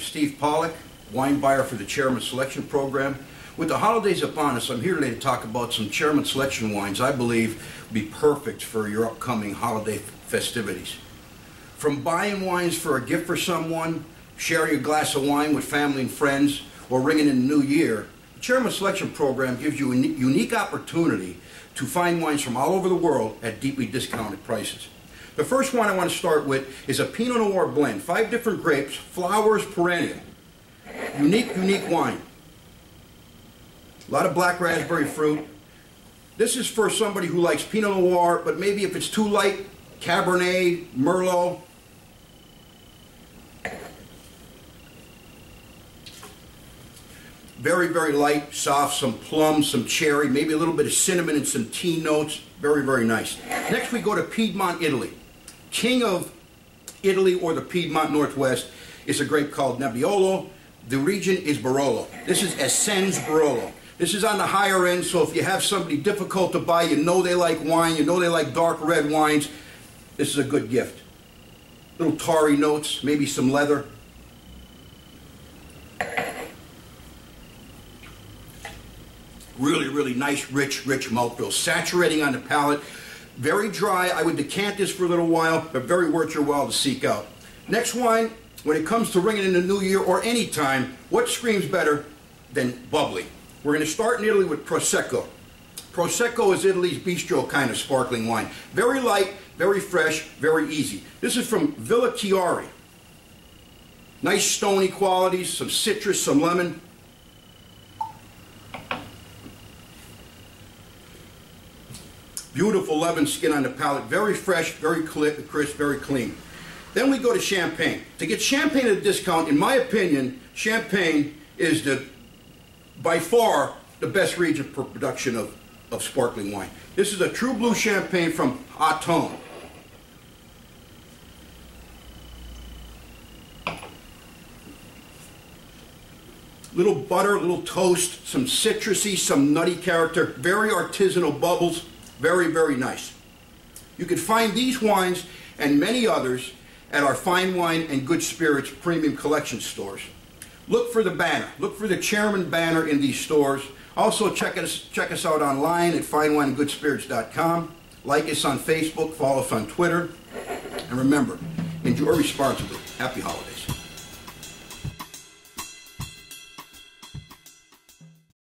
Steve Pollack, wine buyer for the Chairman Selection Program. With the holidays upon us, I'm here today to talk about some Chairman Selection wines I believe will be perfect for your upcoming holiday festivities. From buying wines for a gift for someone, sharing a glass of wine with family and friends, or ringing in the new year, the Chairman Selection Program gives you a unique opportunity to find wines from all over the world at deeply discounted prices. The first one I want to start with is a Pinot Noir blend. Five different grapes, flowers perennial. Unique, unique wine. A lot of black raspberry fruit. This is for somebody who likes Pinot Noir, but maybe if it's too light, Cabernet, Merlot. Very, very light, soft, some plum, some cherry, maybe a little bit of cinnamon and some tea notes. Very, very nice. Next we go to Piedmont, Italy. King of Italy or the Piedmont Northwest is a grape called Nebbiolo. The region is Barolo. This is Essens Barolo. This is on the higher end, so if you have somebody difficult to buy, you know they like wine, you know they like dark red wines, this is a good gift. Little tarry notes, maybe some leather. Really, really nice, rich, rich mouthfeel. Saturating on the palate. Very dry. I would decant this for a little while, but very worth your while to seek out. Next wine, when it comes to ringing in the new year or any time, what screams better than bubbly? We're going to start in Italy with Prosecco. Prosecco is Italy's bistro kind of sparkling wine. Very light, very fresh, very easy. This is from Villa Chiari. Nice stony qualities, some citrus, some lemon. Beautiful lemon skin on the palate, very fresh, very crisp, very clean. Then we go to Champagne. To get Champagne at a discount, in my opinion, Champagne is the by far the best region for production of, of sparkling wine. This is a true blue champagne from Aton. Little butter, little toast, some citrusy, some nutty character, very artisanal bubbles, very, very nice. You can find these wines and many others at our Fine Wine and Good Spirits premium collection stores. Look for the banner. Look for the chairman banner in these stores. Also, check us, check us out online at finewineandgoodspirits.com. Like us on Facebook, follow us on Twitter. And remember, enjoy responsibly. Happy holidays.